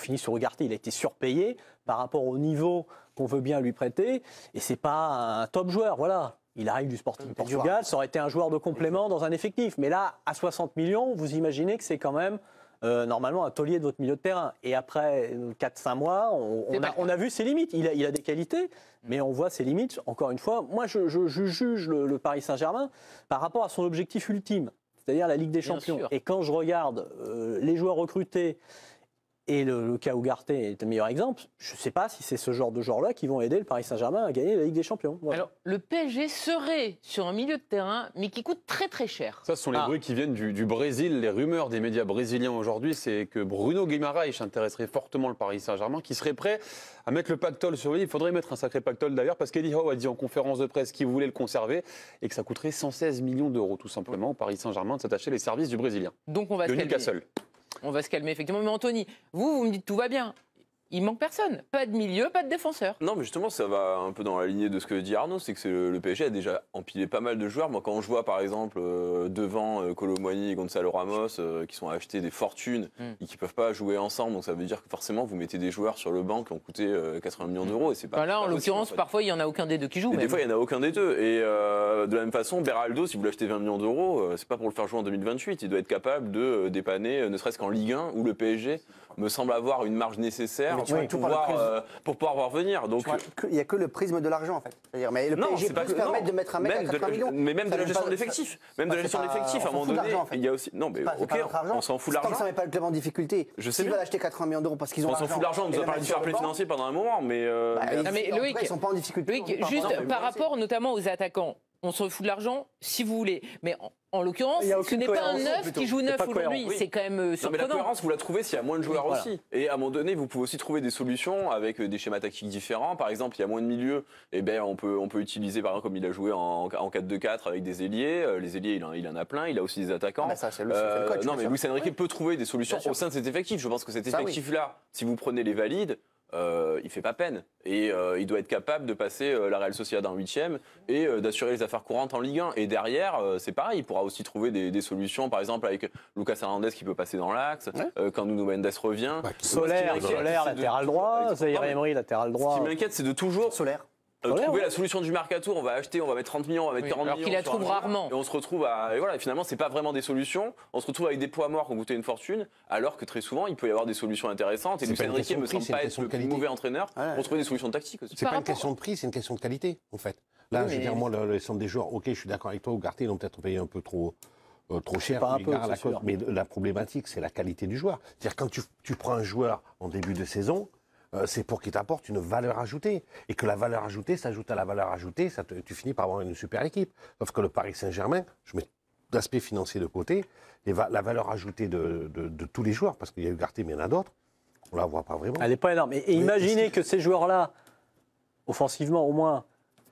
finit sur Ugarte, il a été surpayé par rapport au niveau qu'on veut bien lui prêter. Et c'est pas un top joueur, voilà. Il arrive du Sporting Portugal, ça aurait été un joueur de complément dans un effectif. Mais là, à 60 millions, vous imaginez que c'est quand même euh, normalement un taulier de votre milieu de terrain. Et après 4-5 mois, on, on, a, on, a, vu ses limites. Il a, il a, des qualités, mais on voit ses limites. Encore une fois, moi, je, je, je juge le, le Paris Saint-Germain par rapport à son objectif ultime, c'est-à-dire la Ligue des Champions. Et quand je regarde euh, les joueurs recrutés, et le, le cas Ugarte est un meilleur exemple. Je ne sais pas si c'est ce genre de joueurs-là qui vont aider le Paris Saint-Germain à gagner la Ligue des Champions. Voilà. Alors, le PSG serait sur un milieu de terrain, mais qui coûte très très cher. Ça, ce sont les ah. bruits qui viennent du, du, Brésil. Les rumeurs des médias brésiliens aujourd'hui, c'est que Bruno Guimaraes intéresserait fortement le Paris Saint-Germain, qui serait prêt à mettre le pactole sur lui. Il faudrait mettre un sacré pactole d'ailleurs, parce qu'Eddie Howe a dit en conférence de presse qu'il voulait le conserver et que ça coûterait 116 millions d'euros, tout simplement, au Paris Saint-Germain de s'attacher les services du Brésilien. Donc on va de se Newcastle. On va se calmer, effectivement. Mais Anthony, vous, vous me dites tout va bien. Il manque personne. Pas de milieu, pas de défenseur. Non, mais justement, ça va un peu dans la lignée de ce que dit Arnaud, c'est que le, le, PSG a déjà empilé pas mal de joueurs. Moi, quand je vois, par exemple, euh, devant euh, Colomboigny et Gonzalo Ramos, euh, qui sont achetés des fortunes mm. et qui peuvent pas jouer ensemble, donc ça veut dire que forcément, vous mettez des joueurs sur le banc qui ont coûté 80 millions d'euros. Et c'est pas. Bah là, en l'occurrence, parfois, il y en a aucun des deux qui joue. Et des fois, il y en a aucun des deux. Et de la même façon, Beraldo, si vous l'achetez 20 millions d'euros, c'est pas pour le faire jouer en 2028. Il doit être capable de dépanner, ne serait-ce qu'en Ligue 1, où le PSG me semble avoir une marge nécessaire pour, pouvoir, euh, pour pouvoir voir venir. Donc il n'y a que le prisme de l'argent en fait. -dire, mais le non, PSG pas peut se permettre de mettre un mec même à 80 de, millions. Mais même de la gestion de l'effectif. Même de la gestion de l'effectif, à un moment donné, il y a aussi. Non, mais ok, on s'en fout de l'argent. Tant que ça met pas le club en difficulté. Je sais S'ils veulent acheter 80 millions d'euros parce qu'ils ont. On s'en fout de l'argent. On nous a parlé du fair play financier pendant un moment, mais. Mais Loïc, ils sont pas en difficulté. Loïc, juste par rapport notamment aux attaquants on s'en fout de l'argent si vous voulez. Mais en, en l'occurrence, ce n'est pas un neuf qui joue neuf aujourd'hui. C'est quand même euh, surprenant. Non, mais la cohérence, vous la trouvez s'il y a moins de joueurs voilà. aussi. Et à un moment donné, vous pouvez aussi trouver des solutions avec euh, des schémas tactiques différents. Par exemple, il y a moins de milieux. Et ben, on peut, on peut utiliser, par exemple, comme il a joué en, en 4-2-4 avec des ailiers. Euh, Les ailiers, il en, il en, a plein. Il a aussi des attaquants. Ah bah ça, le, euh, coach, non, mais Luis Enrique oui. peut trouver des solutions au sein de cet effectif. Je pense que cet effectif-là, oui. si vous prenez les valides, euh, il fait pas peine. Et euh, il doit être capable de passer euh, la Real Sociedad en huitième et euh, d'assurer les affaires courantes en Ligue 1. Et derrière, c'est pareil, il pourra aussi trouver des, des, solutions, par exemple avec Lucas Hernandez qui peut passer dans l'axe, ouais. quand Nuno Mendes revient. Bah, Solaire, Solaire latéral droit, Zahir Emery, latéral droit. Ce qui m'inquiète, c'est de toujours... Solaire. Euh, trouver ouais. la solution du mercato, on va acheter, on va mettre 30 millions, on va mettre oui, 40 alors millions. qu'il la trouve rarement. Et on se retrouve à. Et voilà, finalement, c'est pas vraiment des solutions. On se retrouve avec des poids morts qui ont coûté une fortune, alors que très souvent, il peut y avoir des solutions intéressantes. Et Lucien Enrique me semble pas être le plus mauvais entraîneur pour trouver des solutions tactiques aussi. C'est pas une question de prix, c'est une question de qualité, en fait. Là, oui, je veux dire, moi, le, des joueurs, ok, je suis d'accord avec toi, Ougarté, ils ont peut-être payé un peu trop. Euh, trop cher, pas un peu, la mais la problématique, c'est la qualité du joueur. C'est-à-dire quand tu, tu prends un joueur en début de saison, euh, c'est pour qu'il t'apporte une valeur ajoutée. Et que la valeur ajoutée s'ajoute à la valeur ajoutée, ça te, tu finis par avoir une super équipe. Sauf que le Paris Saint-Germain, je mets l'aspect financier de côté, et va, la valeur ajoutée de, de, de, tous les joueurs, parce qu'il y a eu Garté, mais il y en a d'autres, on la voit pas vraiment. Elle n'est pas énorme. Et, et imaginez que ces joueurs-là, offensivement au moins,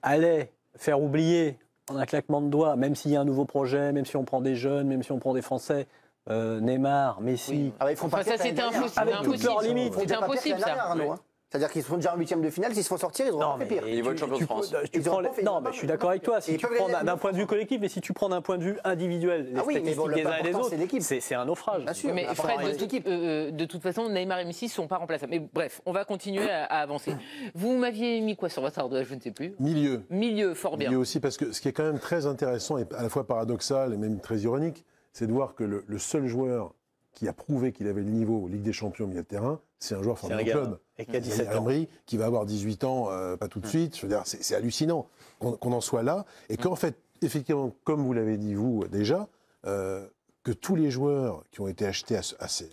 allaient faire oublier en un claquement de doigts, même s'il y a un nouveau projet, même si on prend des jeunes, même si on prend des Français, euh, Neymar, Messi. Oui. Ah bah, ils font enfin, ça, c'était impossible. Avec toutes leurs limites. C'était impossible, ça. Oui. C'est-à-dire qu'ils sont déjà en huitième de finale, s'ils se font sortir, ils auront fait pire. Ils vont être champions de France. Tu prends les... Non, mais je suis d'accord avec toi. Si tu prends d'un point de vue collectif, mais si tu prends d'un point de vue individuel, les ah oui, statistiques bon, des uns et des autres, c'est un naufrage. Bien sûr, mais Fred, de, toute, euh, de toute façon, Neymar et Messi ne sont pas remplaçables. Mais bref, on va continuer à, à avancer. Vous m'aviez mis quoi sur votre ardoise Je ne sais plus. Milieu. Milieu, fort bien. Milieu aussi, parce que ce qui est quand même très intéressant et à la fois paradoxal et même très ironique, c'est de voir que le, le seul joueur qui a prouvé qu'il avait le niveau Ligue des Champions au milieu de terrain, c'est un joueur formé en club. Et qui a 17 ans. Emery, qui va avoir 18 ans, euh, pas tout de suite. Je veux dire, c'est hallucinant qu'on qu en soit là. Et qu'en fait, effectivement, comme vous l'avez dit vous déjà, euh, que tous les joueurs qui ont été achetés à ce,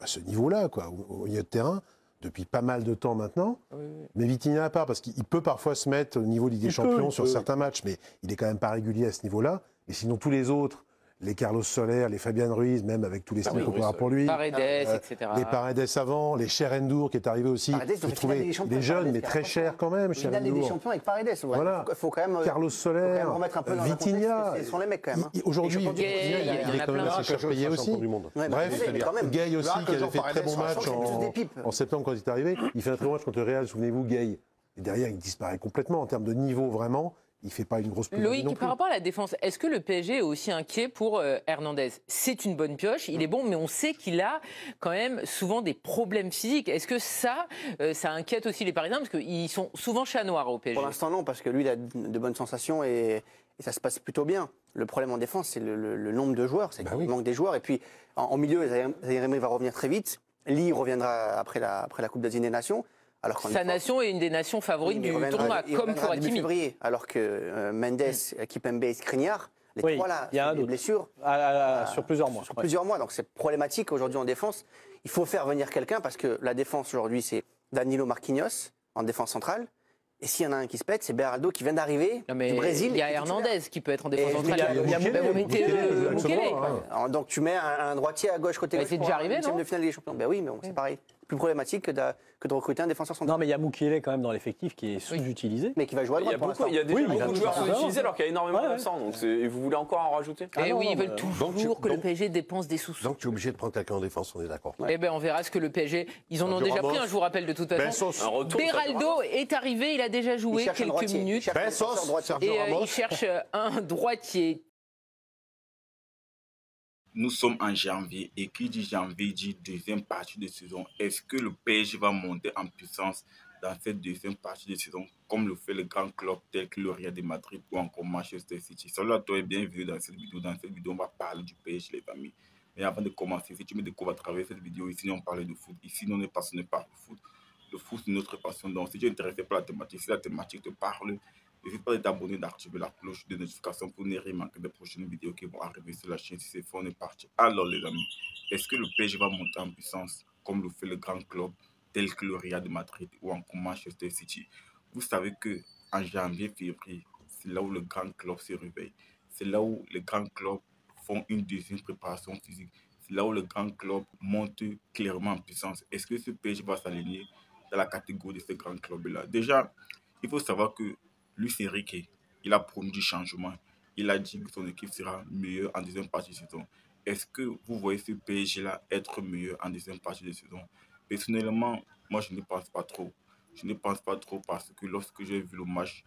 à niveau-là, quoi, au, au, milieu de terrain, depuis pas mal de temps maintenant, oui, oui. mais Vitinha à part, parce qu'il peut parfois se mettre au niveau Ligue des Champions peut, sur peut. certains matchs, mais il est quand même pas régulier à ce niveau-là. Et sinon, tous les autres, les Carlos Soler, les Fabian Ruiz, même avec tous les ah qu'on peut avoir pour lui. Paredes, euh, etc. Les Paredes avant, les Cherendour qui est arrivé aussi. Paredes, J'ai trouvé des, des jeunes, mais très chers quand même. Finale des champions avec Paredes. Ouais. Voilà. Il faut quand même. Carlos Soler, Vitinha. Ce sont les mecs quand même. Aujourd'hui, il est quand même assez cher payé aussi. Bref, Gay aussi, qui avait fait très bon match en septembre quand il est arrivé. Il fait un très bon match contre le Real, souvenez-vous, Gay. Et derrière, il disparaît complètement en termes de niveau vraiment il fait pas une grosse plus Loïc, par rapport à la défense, est-ce que le PSG est aussi inquiet pour euh, Hernandez? C'est une bonne pioche, il est bon, mais on sait qu'il a quand même souvent des problèmes physiques. Est-ce que ça, euh, ça inquiète aussi les Parisiens? Parce qu'ils sont souvent chats noirs au PSG. Pour l'instant, non, parce que lui, il a de bonnes sensations et, ça se passe plutôt bien. Le problème en défense, c'est le, nombre de joueurs, c'est bah qu'il manque des joueurs. Et puis, en, milieu, Zaire va revenir très vite. Lee reviendra après la, après la Coupe d'Asie des Nations. Sa nation est une des nations favorites du tournoi, comme pour Hakimi. février, alors que euh, Mendes, mm. Kipembe et Skriniar, les trois là, il y a des blessures. sur plusieurs mois. Sur plusieurs mois, donc c'est problématique aujourd'hui en défense. Il faut faire venir quelqu'un parce que la défense aujourd'hui, c'est Danilo Marquinhos en défense centrale. Et s'il y en a un qui se pète, c'est Beraldo qui vient d'arriver du Brésil. Il y a Hernandez qui peut être en défense centrale. Il y a, Mukele. Donc tu mets un, droitier à gauche côté gauche. C'est déjà arrivé, non de finale des champions. Ben oui, mais c'est pareil. Plus problématique que de, que de recruter un défenseur central. Non, mais il y a Mukele quand même dans l'effectif qui est sous-utilisé. Mais qui va jouer à droite. Il y a, beaucoup, il y a déjà beaucoup de joueurs sous-utilisés alors qu'il y a énormément d'absents. Donc vous voulez encore en rajouter? Et eh oui, ils veulent toujours que le PSG dépense des sous. Donc tu es obligé de prendre quelqu'un en défense, on est d'accord. Eh bien, on verra ce que le PSG. Ils en ont déjà pris un, je vous rappelle de toute façon. Beraldo est arrivé, il a déjà joué quelques minutes. Et euh, il cherche un droitier nous sommes en janvier et qui dit janvier dit deuxième partie de saison. Est-ce que le PSG va monter en puissance dans cette deuxième partie de saison comme le fait le grand club tel que le Real de Madrid ou encore Manchester City? Salut à toi et bienvenue dans cette vidéo. Dans cette vidéo, on va parler du PSG les amis. Mais avant de commencer, si tu me découvres à travers cette vidéo, ici on parle de foot, ici on est passionné par le foot. Le foot c'est notre passion. Donc si tu es intéressé par la thématique, si la thématique te parle, N'hésite pas à t'abonner, d'activer la cloche de notification pour ne rien manquer des prochaines vidéos qui vont arriver sur la chaîne si c'est fait, on est parti. Alors les amis, est-ce que le PSG va monter en puissance comme le fait le grand club tel que le Real de Madrid ou encore Manchester City? Vous savez que en janvier, février, c'est là où le grand club se réveille. C'est là où les grands clubs font une deuxième préparation physique. C'est là où le grand club monte clairement en puissance. Est-ce que ce PSG va s'aligner dans la catégorie de ces grands clubs-là Déjà, il faut savoir que Luis Enrique, il a promis du changement. Il a dit que son équipe sera meilleure en deuxième partie de saison. Est-ce que vous voyez ce PSG-là être meilleur en deuxième partie de saison? Personnellement, moi, je ne pense pas trop. Je ne pense pas trop parce que lorsque j'ai vu le match,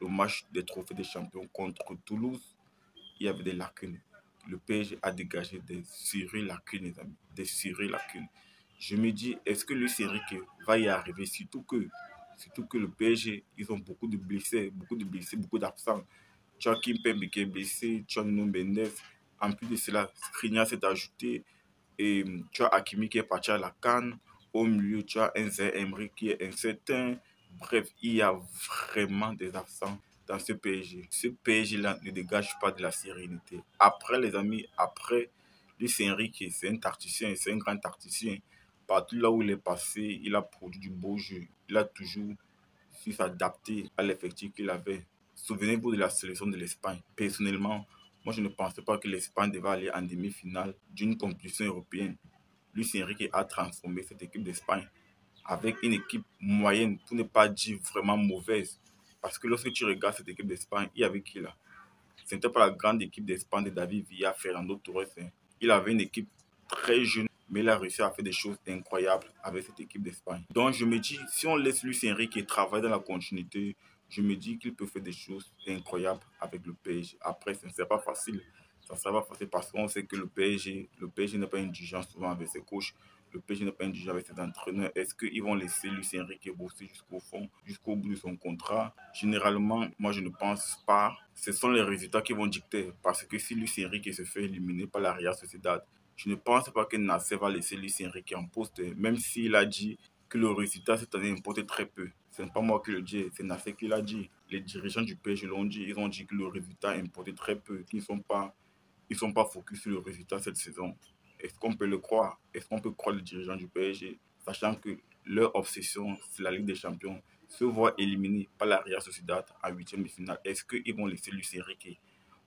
le match des trophées des champions contre Toulouse, il y avait des lacunes. Le PSG a dégagé des séries lacunes, les amis. Des séries lacunes. Je me dis, est-ce que Luis Enrique va y arriver? Surtout que Surtout que le PSG, ils ont beaucoup de blessés, beaucoup de blessés, beaucoup d'absents. Tu as Kimpembe qui est blessé, tu as Mendes. En plus de cela, Skriniar s'est ajouté. Et tu as Hakimi qui est parti à la canne. Au milieu, tu as Enze Emery qui est incertain. Bref, il y a vraiment des absents dans ce PSG. Ce PSG-là ne dégage pas de la sérénité. Après, les amis, après, Luis Enrique, c'est un tacticien, c'est un grand tacticien. Partout là où il est passé, il a produit du beau jeu. Il a toujours su s'adapter à l'effectif qu'il avait. Souvenez-vous de la sélection de l'Espagne. Personnellement, moi, je ne pensais pas que l'Espagne devait aller en demi-finale d'une compétition européenne. Luis Enrique a transformé cette équipe d'Espagne avec une équipe moyenne, pour ne pas dire vraiment mauvaise. Parce que lorsque tu regardes cette équipe d'Espagne, il y avait qui là? Ce n'était pas la grande équipe d'Espagne de David Villa, Fernando Torres. Hein. Il avait une équipe très jeune mais il a réussi à faire des choses incroyables avec cette équipe d'Espagne. Donc je me dis, si on laisse Luis Enrique travailler dans la continuité, je me dis qu'il peut faire des choses incroyables avec le PSG. Après, ce ne sera pas facile. Ça ne sera pas facile parce qu'on sait que le PSG, le PSG n'est pas indulgent souvent avec ses coachs. Le PSG n'est pas indulgent avec ses entraîneurs. Est-ce qu'ils vont laisser Luis Enrique bosser jusqu'au fond, jusqu'au bout de son contrat? Généralement, moi, je ne pense pas. Ce sont les résultats qui vont dicter. Parce que si Luis Enrique se fait éliminer par la Real Sociedad, je ne pense pas que Nasser va laisser Luis Enrique en poste, même s'il a dit que le résultat cette année importe très peu. Ce n'est pas moi qui le dis, c'est Nasser qui l'a dit. Les dirigeants du PSG l'ont dit, ils ont dit que le résultat importait très peu, qu'ils ne sont pas, sont pas focus sur le résultat cette saison. Est-ce qu'on peut le croire? Est-ce qu'on peut croire les dirigeants du PSG, sachant que leur obsession, c'est la Ligue des Champions, se voient éliminés par la Real Sociedad en huitième de finale? Est-ce qu'ils vont laisser Luis Enrique?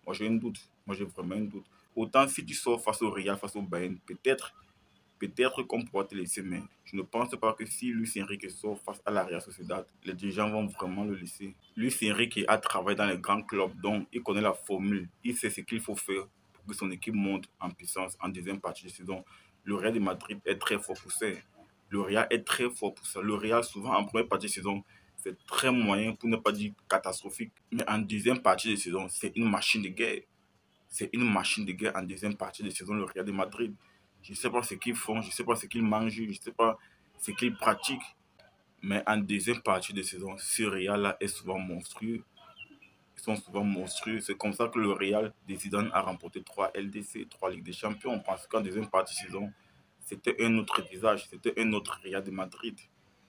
Moi j'ai un doute, moi j'ai vraiment un doute. Autant si tu sors face au Real, face au Bayern, peut-être peut-être qu'on pourra te laisser, mais je ne pense pas que si Luis Enrique sort face à la Real Sociedad, les dirigeants vont vraiment le laisser. Luis Enrique a travaillé dans les grands clubs, donc il connaît la formule, il sait ce qu'il faut faire pour que son équipe monte en puissance en deuxième partie de saison. Le Real de Madrid est très fort pour ça. Le Real est très fort pour ça. Le Real, souvent, en première partie de saison, c'est très moyen, pour ne pas dire catastrophique. Mais en deuxième partie de saison, c'est une machine de guerre. C'est une machine de guerre en deuxième partie de saison, le Real de Madrid. Je ne sais pas ce qu'ils font, je ne sais pas ce qu'ils mangent, je ne sais pas ce qu'ils pratiquent. Mais en deuxième partie de saison, ce Real-là est souvent monstrueux. Ils sont souvent monstrueux. C'est comme ça que le Real de Zidane a remporté trois LDC, trois Ligues des Champions. Parce qu'en deuxième partie de saison, c'était un autre visage, c'était un autre Real de Madrid.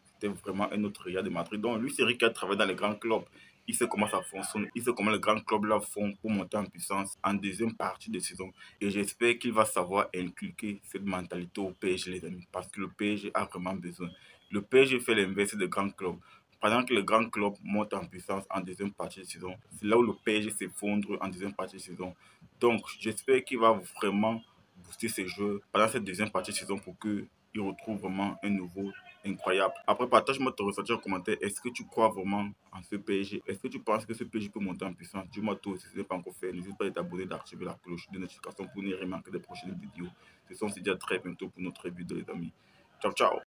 C'était vraiment un autre Real de Madrid. Donc, lui, c'est Rick qui a travaillé dans les grands clubs. Il sait comment ça fonctionne. Il sait comment les grands clubs là font pour monter en puissance en deuxième partie de saison. Et j'espère qu'il va savoir inculquer cette mentalité au PSG, les amis. Parce que le PSG a vraiment besoin. Le PSG fait l'inverse des grands clubs. Pendant que les grands clubs montent en puissance en deuxième partie de saison, c'est là où le PSG s'effondre en deuxième partie de saison. Donc, j'espère qu'il va vraiment booster ses jeux pendant cette deuxième partie de saison pour qu'il retrouve vraiment un nouveau incroyable. Après, partage-moi ton ressenti en commentaire. Est-ce que tu crois vraiment en ce PSG Est-ce que tu penses que ce PSG peut monter en puissance? Dis-moi toi si ce n'est pas encore fait. N'hésite pas à t'abonner, d'activer la cloche de notification pour ne rien manquer des prochaines vidéos. Ce sont se dit à très bientôt pour notre vidéo, les amis. Ciao, ciao